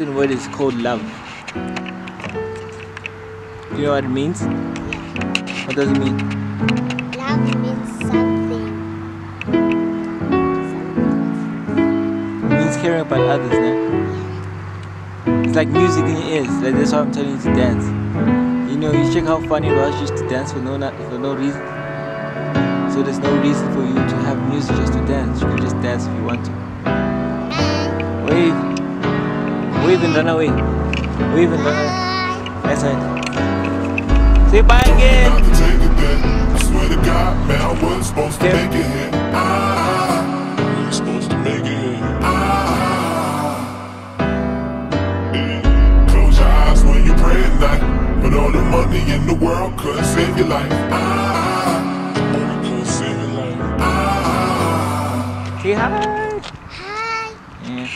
important word is called love. Do you know what it means? What does it mean? Love means something. It means caring about others, no? It's like music in your ears. Like that's why I'm telling you to dance. You know, you check how funny it was just to dance for no for no reason. So there's no reason for you to have music just to dance. You can just dance if you want to. Wave and run away. Wave and run away. Bye. That's right. Say bye again. Not to take it there. I swear to God, man, I wasn't supposed to make it here. Ah, wasn't supposed to make it here. Ah. Close your eyes when you pray at night. But all the money in the world couldn't save your life. Ah, only could save your life. Ah. Say hi. Hi. Yeah.